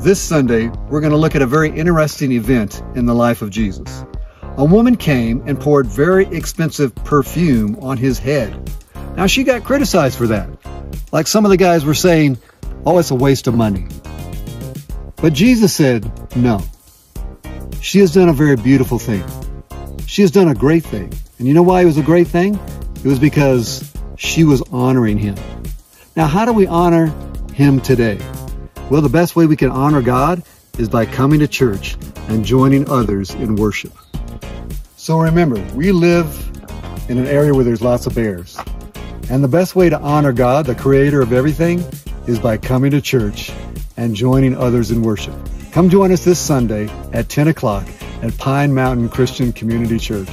This Sunday, we're going to look at a very interesting event in the life of Jesus. A woman came and poured very expensive perfume on his head. Now, she got criticized for that. Like some of the guys were saying, oh, it's a waste of money. But Jesus said, no. She has done a very beautiful thing. She has done a great thing. And you know why it was a great thing? It was because she was honoring him. Now, how do we honor him today? Well, the best way we can honor God is by coming to church and joining others in worship. So remember, we live in an area where there's lots of bears. And the best way to honor God, the creator of everything, is by coming to church and joining others in worship. Come join us this Sunday at 10 o'clock at Pine Mountain Christian Community Church.